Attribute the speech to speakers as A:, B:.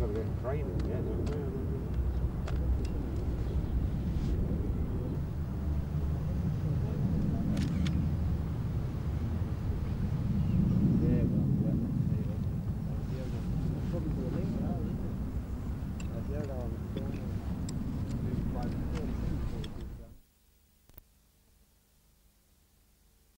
A: got to get training, yeah,